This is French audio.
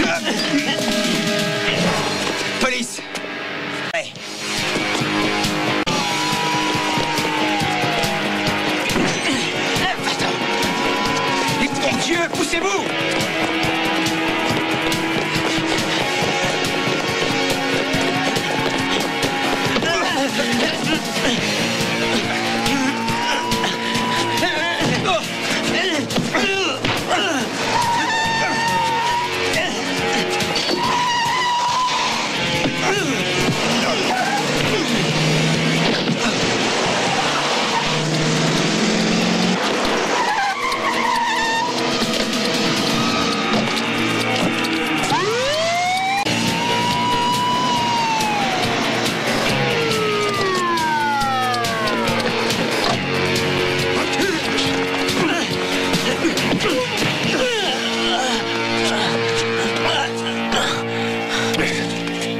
Euh, police. Ouais. Euh, Et pour Dieu, poussez-vous. Euh,